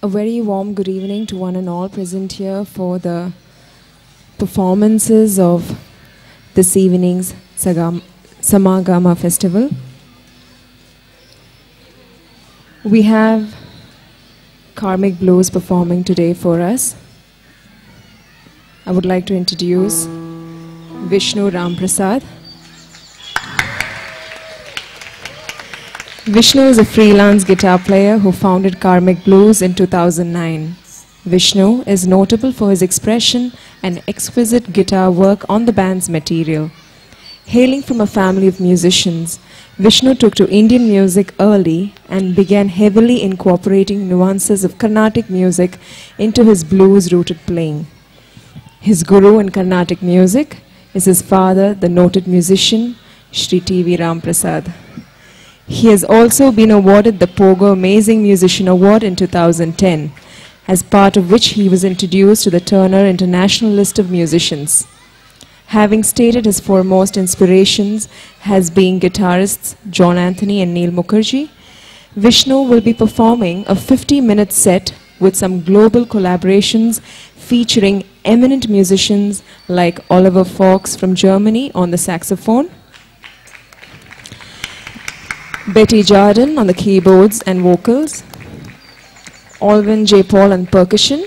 A very warm good evening to one and all present here for the performances of this evening's Sagam- SaMaaGaMa festival. We have Karmic Blues performing today for us. I would like to introduce Vishnu Ramprasadh. Vishnu is a freelance guitar player who founded Karmic Blues in 2009. Vishnu is notable for his expression and exquisite guitar work on the band's material. Hailing from a family of musicians, Vishnu took to Indian music early and began heavily incorporating nuances of Carnatic music into his blues rooted playing. His guru in Carnatic music is his father, the noted musician Sri T.V. Ramprasad. He has also been awarded the Pogo Amazing Musician Award in 2010, as part of which he was introduced to the Turner International List of Musicians. Having stated his foremost inspirations has been guitarists John Anthony and Neil Mukherjee, Vishnu will be performing a 50 minute set with some global collaborations featuring eminent musicians like Oliver Fox from Germany on the saxophone, Betty Jardin on the keyboards and vocals, Allwyn J. Paul on percussion,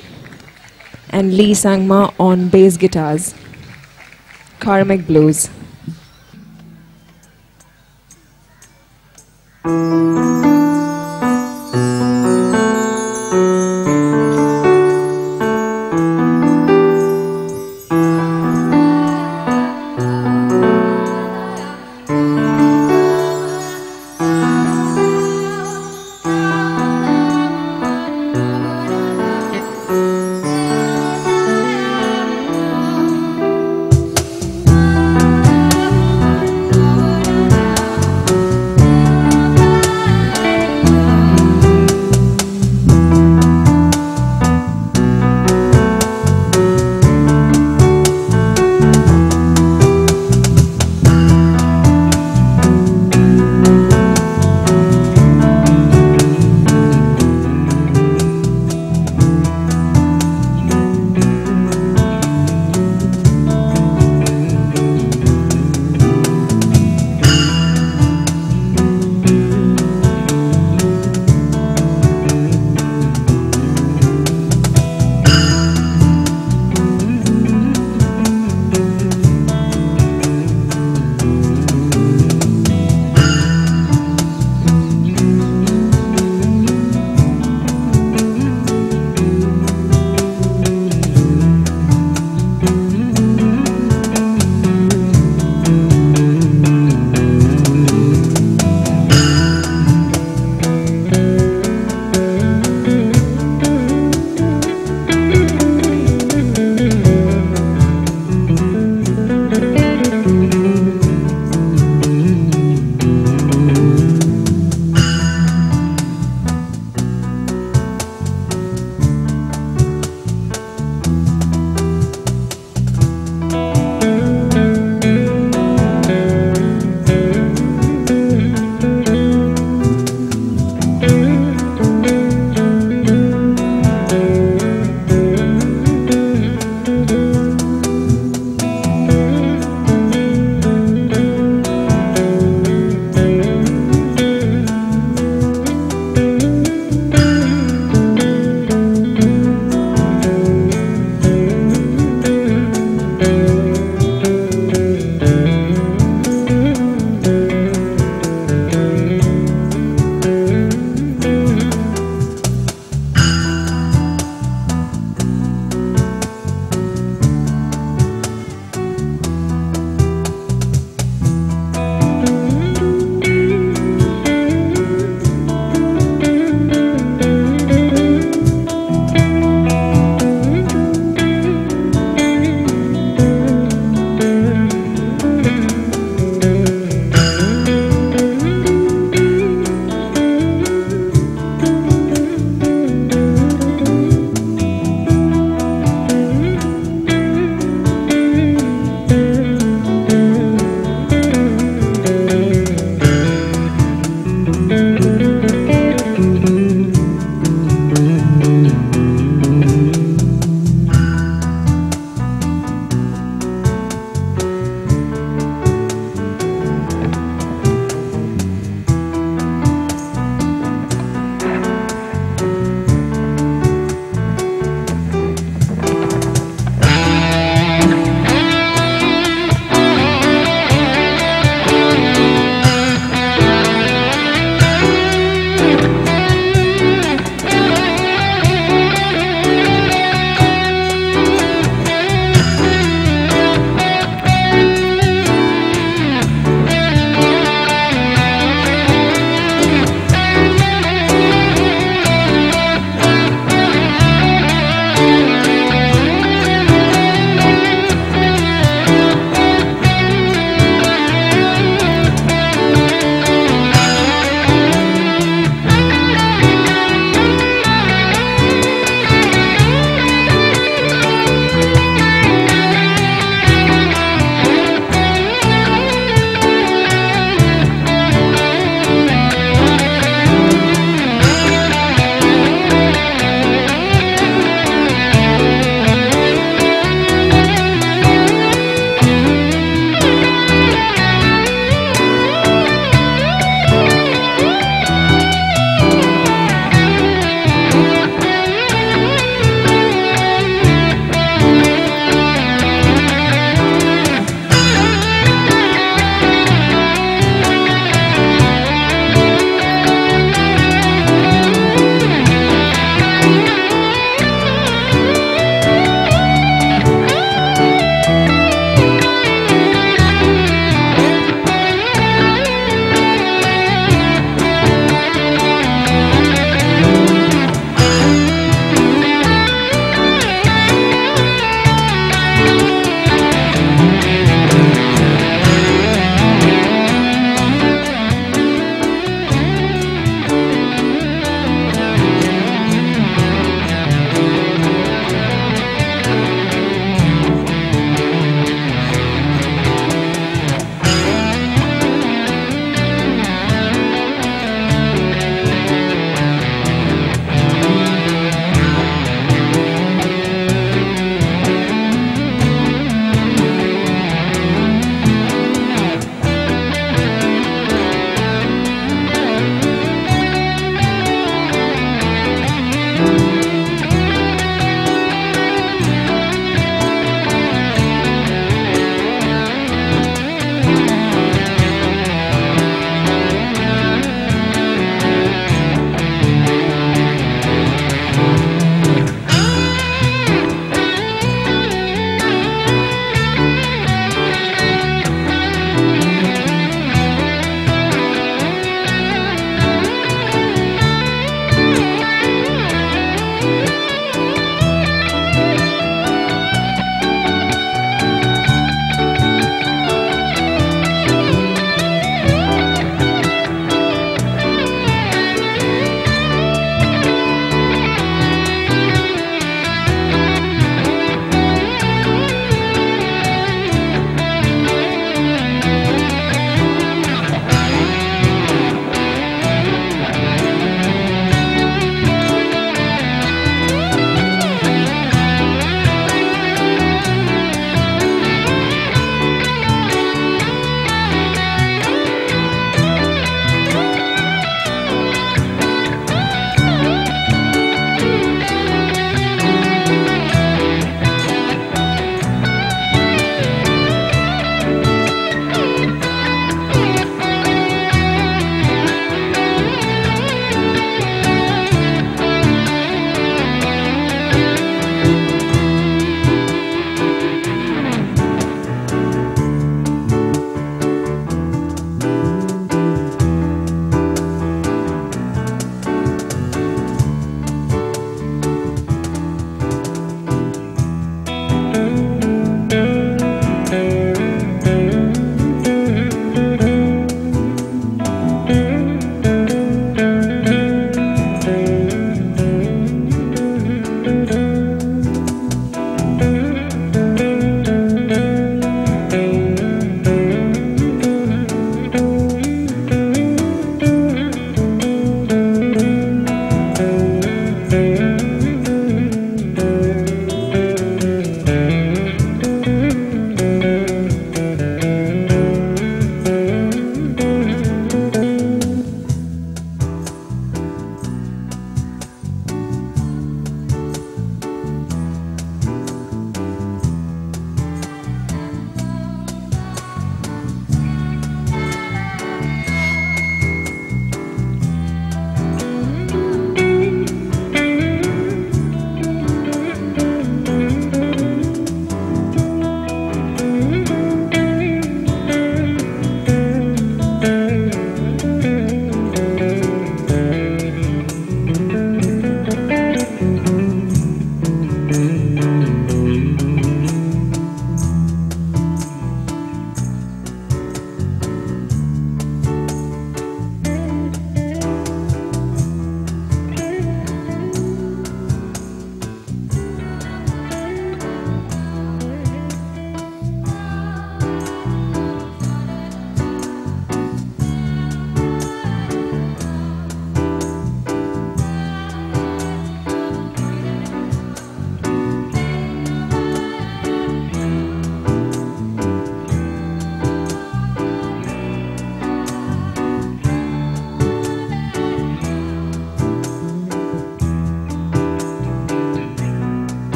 and Ley Sangma on bass guitars. Karmic Blues.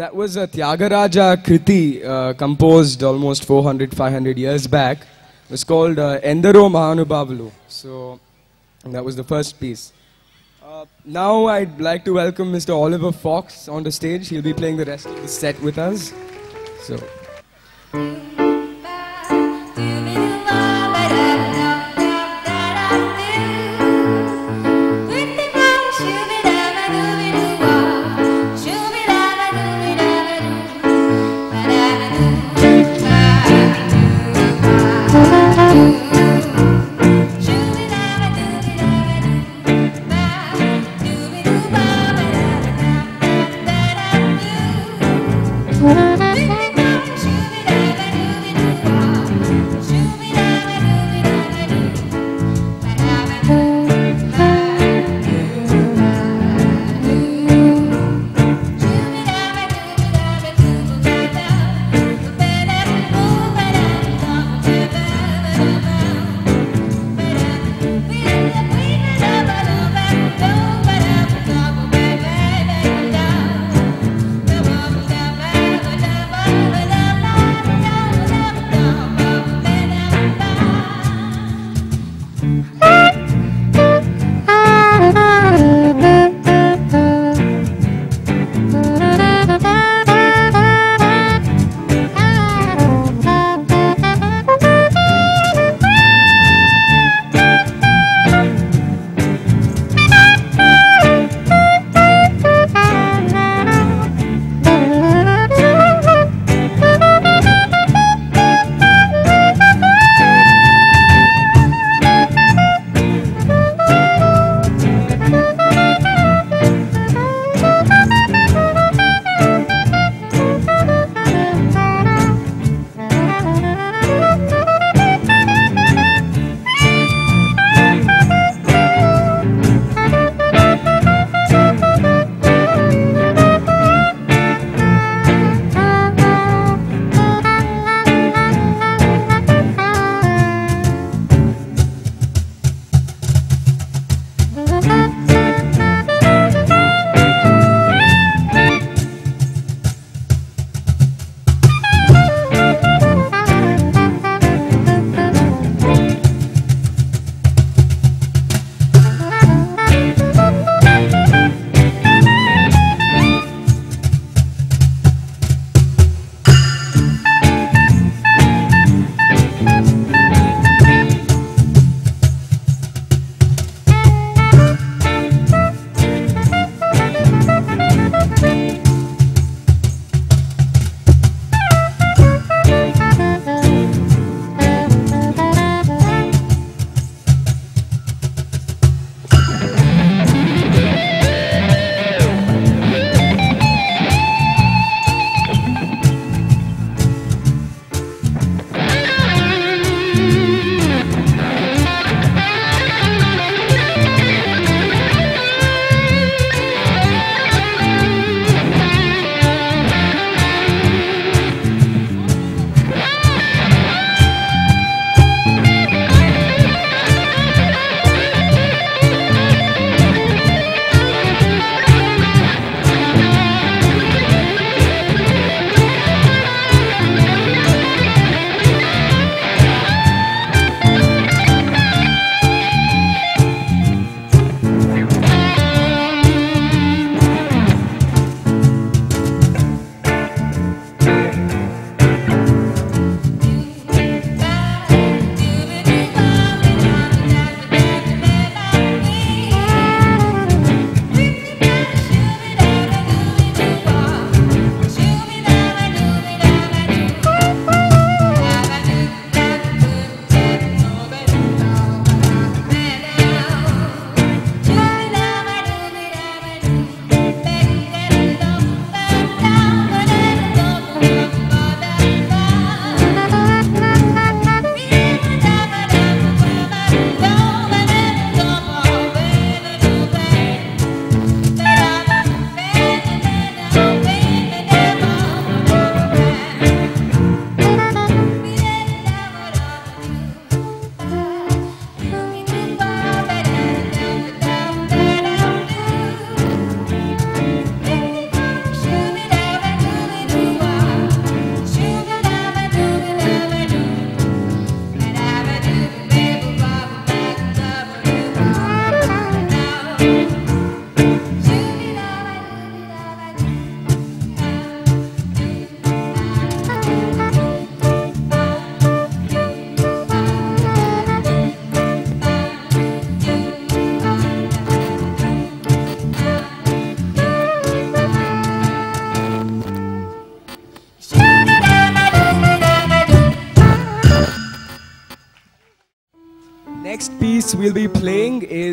That was a Tyagaraja Kriti uh, composed almost 400, 500 years back. It was called uh, Endaro Mahanubhavulu. So that was the first piece. Uh, now I'd like to welcome Mr. Oliver Fox on the stage. He'll be playing the rest of the set with us. So. Thank.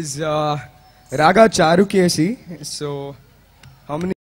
Is uh, Raga Charukesi. So, how many?